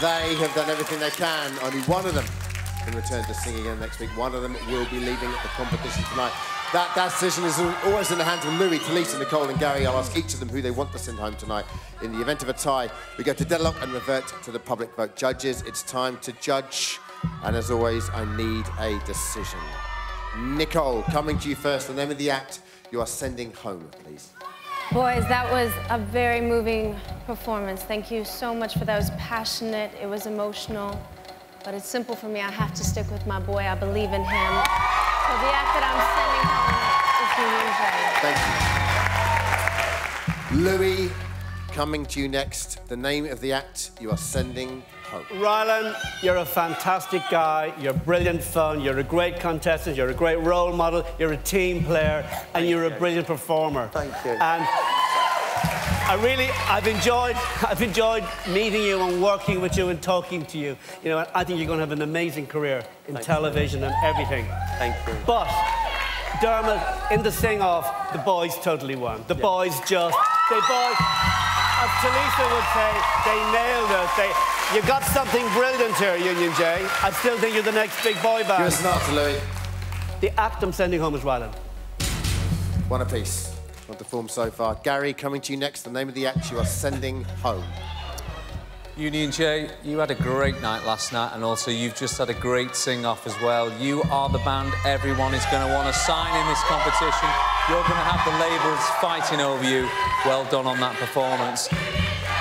They have done everything they can. Only one of them can return to sing again next week. One of them will be leaving the competition tonight. That, that decision is always in the hands of Louis, Tulisa, Nicole and Gary. I'll ask each of them who they want to send home tonight. In the event of a tie, we go to deadlock and revert to the public vote. Judges, it's time to judge. And as always, I need a decision. Nicole, coming to you first. The name of the act you are sending home, please. Boys, that was a very moving performance. Thank you so much for that. It was passionate, it was emotional, but it's simple for me. I have to stick with my boy. I believe in him. So the act that I'm sending home is Union J. Thank you. Louis, coming to you next. The name of the act you are sending home. Rylan, you're a fantastic guy. You're brilliant fun. You're a great contestant. You're a great role model. You're a team player, and you're you. a brilliant performer. Thank you. And I really, I've enjoyed, I've enjoyed meeting you and working with you and talking to you. You know, I think you're going to have an amazing career in Thank television you. and everything. Thank you. But Dermot, in the sing-off, the boys totally won. The yeah. boys just, they boys, as Tulisa would say, they nailed us. They, you got something brilliant here, Union J. I still think you're the next big boy band. You're smart, Louis. The act I'm sending home is Rylan. One apiece. Not the form so far. Gary, coming to you next. The name of the act you are sending home. Union J, you had a great night last night, and also you've just had a great sing-off as well. You are the band everyone is going to want to sign in this competition. You're going to have the labels fighting over you. Well done on that performance.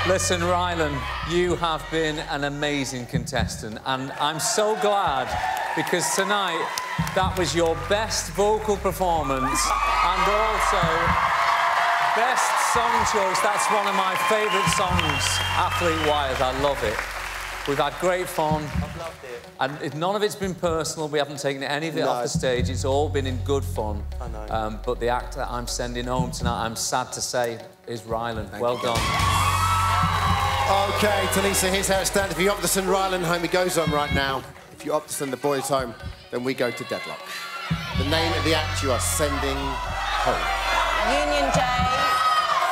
Listen, Rylan, you have been an amazing contestant, and I'm so glad because tonight that was your best vocal performance and also best song choice. That's one of my favourite songs, Athlete Wires. I love it. We've had great fun. I've loved it. And none of it's been personal. We haven't taken any of it no. off the stage. It's all been in good fun. I know. Um, but the act that I'm sending home tonight, I'm sad to say, is Rylan. Thank well you. done. Okay, Tulisa, here's how it stands. If you opt to send Rylan home, he goes on right now. If you opt to send the boys home, then we go to deadlock. The name of the act you are sending home. Union J,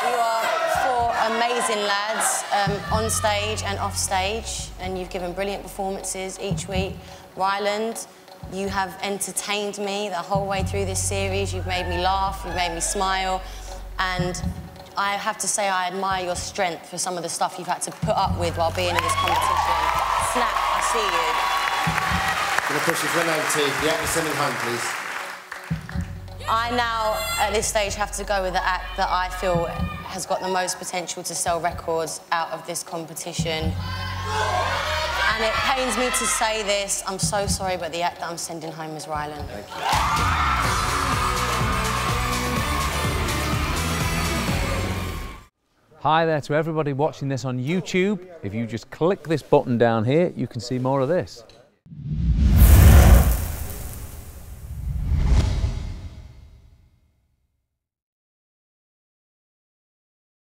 you are four amazing lads um, on stage and off stage, and you've given brilliant performances each week. Rylan, you have entertained me the whole way through this series. You've made me laugh, you've made me smile, and I have to say I admire your strength for some of the stuff you've had to put up with while being in this competition. Snap, I see you. I'm going to push you for an OT. Yeah, you're sending home, please. I now, at this stage, have to go with the act that I feel has got the most potential to sell records out of this competition. And it pains me to say this, I'm so sorry, but the act that I'm sending home is Rylan. Thank you. Hi there to everybody watching this on YouTube. If you just click this button down here, you can see more of this.